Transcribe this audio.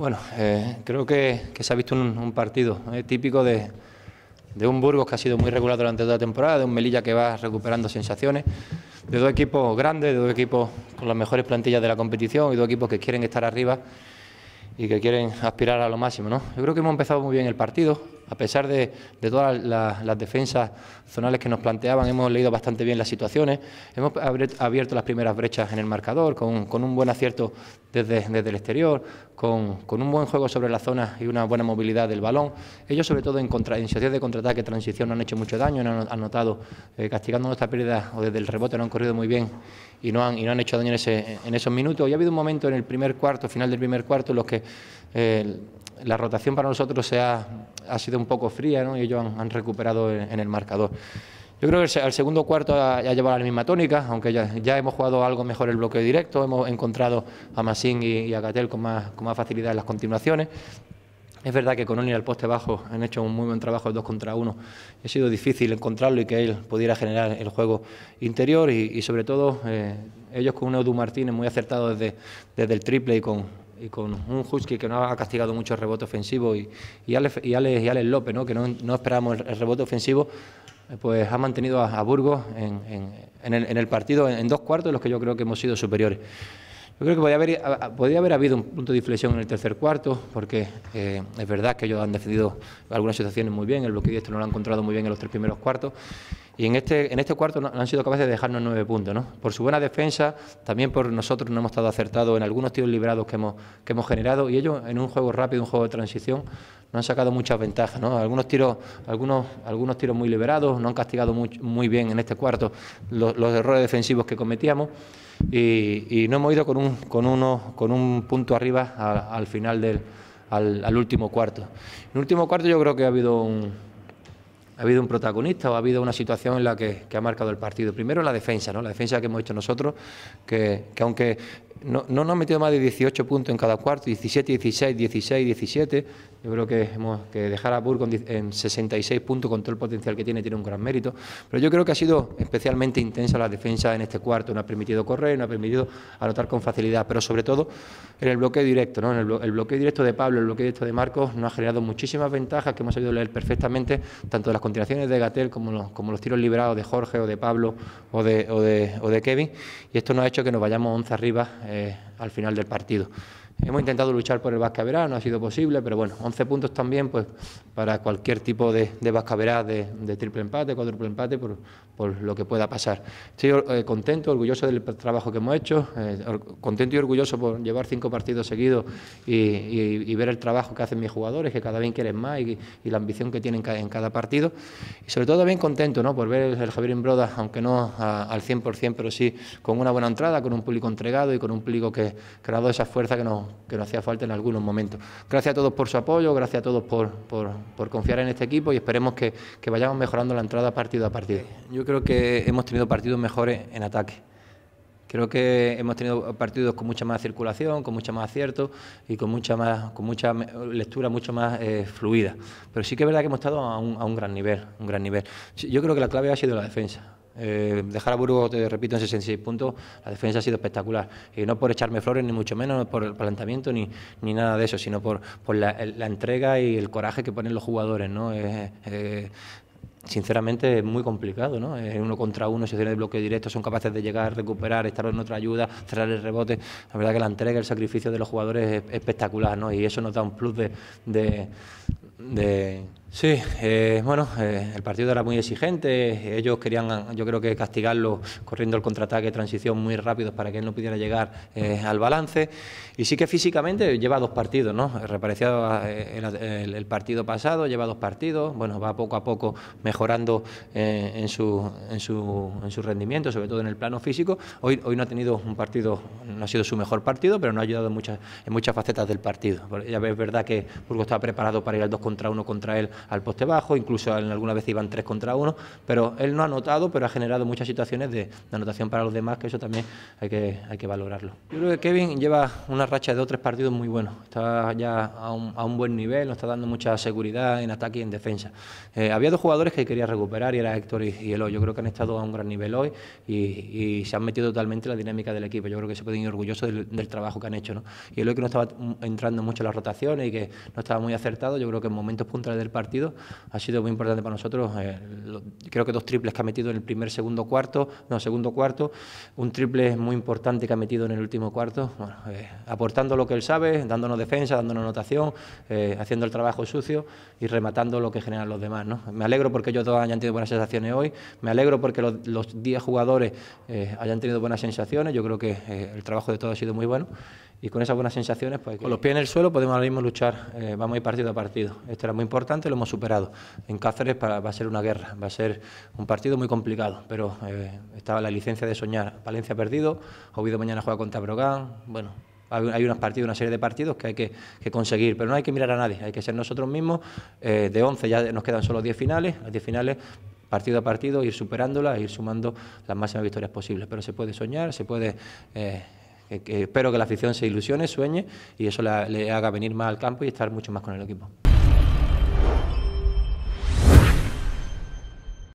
Bueno, eh, creo que, se ha visto un, partido eh, típico de, un Burgos que ha sido muy regular durante toda la temporada, de un Melilla que va recuperando sensaciones, de dos equipos grandes, de dos equipos con las mejores plantillas de la competición y dos equipos que quieren estar arriba y que quieren aspirar a lo máximo. ¿no? Yo creo que hemos empezado muy bien el partido, a pesar de, todas las, defensas zonales que nos planteaban, hemos leído bastante bien las situaciones, hemos abierto las primeras brechas en el marcador, con, un buen acierto desde, el exterior, con, un buen juego sobre la zona y una buena movilidad del balón. Ellos, sobre todo en, contra, en situaciones de contraataque, transición, no han hecho mucho daño, han anotado, eh, castigando nuestra pérdida o desde el rebote, no han corrido muy bien y no han, hecho daño en esos minutos. Y ha habido un momento en el primer cuarto, final del primer cuarto, en los que eh, la rotación para nosotros se ha, ha sido un poco fría ¿no? y ellos han, recuperado en, el marcador. Yo creo que el, segundo cuarto ha, llevado la misma tónica, aunque ya, hemos jugado algo mejor el bloqueo directo, hemos encontrado a Masín y, a Gatel con más, con más facilidad en las continuaciones. Es verdad que con Oni al poste bajo han hecho un muy buen trabajo de dos contra uno. Ha sido difícil encontrarlo y que él pudiera generar el juego interior y, sobre todo eh, ellos con un Edu Martínez muy acertado desde, desde el triple y con, y con un Husky que no ha castigado mucho el rebote ofensivo y, y, Alex, y, Alex, López, ¿no? que no, no esperábamos el, rebote ofensivo, eh, pues ha mantenido a, Burgos en, en, el, partido en, dos cuartos en los que yo creo que hemos sido superiores. Yo creo que podría haber, podría haber habido un punto de inflexión en el tercer cuarto, porque eh, es verdad que ellos han defendido algunas situaciones muy bien, el bloqueo esto no lo han encontrado muy bien en los tres primeros cuartos, y en este, en este cuarto han sido capaces de dejarnos nueve puntos, ¿no? Por su buena defensa, también por nosotros no hemos estado acertados en algunos tiros liberados que hemos, que hemos generado, y ellos en un juego rápido, un juego de transición, nos han sacado muchas ventajas, ¿no? Algunos tiros, algunos, algunos tiros muy liberados, no han castigado muy, bien en este cuarto los, errores defensivos que cometíamos y, no hemos ido con un, con uno, con un punto arriba al final del al, último cuarto. En el último cuarto yo creo que ha habido un, ha habido un protagonista o ha habido una situación en la que, ha marcado el partido. Primero la defensa, ¿no? la defensa que hemos hecho nosotros, que, que aunque no, no, nos han metido más de 18 puntos en cada cuarto, 17, 16, 16, 17. Yo creo que, hemos, que dejar a Burgos en 66 puntos con todo el potencial que tiene tiene un gran mérito. Pero yo creo que ha sido especialmente intensa la defensa en este cuarto. No ha permitido correr, no ha permitido anotar con facilidad, pero sobre todo en el bloqueo directo. ¿no? En el, bloqueo directo de Pablo, el bloqueo directo de Marcos, nos ha generado muchísimas ventajas que hemos sabido leer perfectamente, tanto de las continuaciones de Gatel como los, como los tiros liberados de Jorge o de Pablo o de, o de, o de Kevin. Y esto nos ha hecho que nos vayamos 11 arriba eh, al final del partido. Hemos intentado luchar por el Vascaverá, no ha sido posible, pero bueno, 11 puntos también pues para cualquier tipo de, de de, triple empate, cuádruple empate, por, lo que pueda pasar. Estoy eh, contento, orgulloso del trabajo que hemos hecho, eh, contento y orgulloso por llevar cinco partidos seguidos y, ver el trabajo que hacen mis jugadores, que cada vez quieren más y, la ambición que tienen en cada partido. Y sobre todo también contento ¿no? por ver el Javier Imbroda, aunque no al 100%, pero sí con una buena entrada, con un público entregado y con un público que ha dado esa fuerza que nos que nos hacía falta en algunos momentos. Gracias a todos por su apoyo, gracias a todos por, por, confiar en este equipo y esperemos que, que, vayamos mejorando la entrada partido a partido. Yo creo que hemos tenido partidos mejores en ataque. Creo que hemos tenido partidos con mucha más circulación, con mucha más acierto y con mucha más, con mucha lectura mucho más eh, fluida. Pero sí que es verdad que hemos estado a un, a un gran nivel, un gran nivel. Yo creo que la clave ha sido la defensa. Eh, dejar a Burgos, te repito, en 66 puntos, la defensa ha sido espectacular. Y no por echarme flores, ni mucho menos por el planteamiento, ni, ni nada de eso, sino por, por la, entrega y el coraje que ponen los jugadores. ¿no? Eh, sinceramente es muy complicado, ¿no? uno contra uno, situaciones de bloque directo, son capaces de llegar, recuperar, estar en otra ayuda, cerrar el rebote. La verdad que la entrega, el sacrificio de los jugadores es espectacular, ¿no? Y eso nos da un plus de, de Sí, eh, bueno, eh, el partido era muy exigente, ellos querían, yo creo que castigarlo corriendo el contraataque, transición muy rápido para que él no pudiera llegar eh, al balance. Y sí que físicamente lleva dos partidos, ¿no? Repareció el, el, partido pasado, lleva dos partidos, bueno, va poco a poco mejorando en, su, en, su, en su rendimiento, sobre todo en el plano físico. Hoy, hoy no ha tenido un partido, no ha sido su mejor partido, pero no ha ayudado en muchas, en muchas facetas del partido. Ya es verdad que Burgos estaba preparado para ir al dos contra uno contra él al poste bajo, incluso en alguna vez iban tres contra uno, pero él no ha anotado, pero ha generado muchas situaciones de, anotación para los demás, que eso también hay que, hay que valorarlo. Yo creo que Kevin lleva una racha de dos tres partidos muy buenos, está ya a un, buen nivel, nos está dando mucha seguridad en ataque y en defensa. Eh, había dos jugadores que quería recuperar y era Héctor y, y Eloy. Yo creo que han estado a un gran nivel hoy y, se han metido totalmente en la dinámica del equipo. Yo creo que se pueden ir orgullosos del, trabajo que han hecho. ¿no? Y Eloy que no estaba entrando mucho en las rotaciones y que no estaba muy acertado, yo creo que en momentos puntuales del partido ha sido muy importante para nosotros. Eh, creo que dos triples que ha metido en el primer, segundo, cuarto, no, segundo, cuarto, un triple muy importante que ha metido en el último cuarto, eh, aportando lo que él sabe, dándonos defensa, dándonos anotación, eh, haciendo el trabajo sucio y rematando lo que generan los demás. ¿no? Me alegro porque ellos dos hayan tenido buenas sensaciones hoy, me alegro porque los, los 10 jugadores hayan tenido buenas sensaciones, yo creo que el trabajo de todos ha sido muy bueno y con esas buenas sensaciones, pues con los pies en el suelo podemos ahora mismo luchar, eh, vamos a ir partido a partido. Esto era muy importante, lo superado. En Cáceres va a ser una guerra, va a ser un partido muy complicado, pero eh, estaba la licencia de soñar. Valencia perdido, Oviedo mañana juega contra Brogan, bueno, hay unos partidos, una serie de partidos que hay que, conseguir, pero no hay que mirar a nadie, hay que ser nosotros mismos. Eh, de 11 ya nos quedan solo 10 finales, las 10 finales partido a partido, ir superándolas, ir sumando las máximas victorias posibles. Pero se puede soñar, se puede espero que la afición se ilusione, sueñe y eso le haga venir más al campo y estar mucho más con el equipo.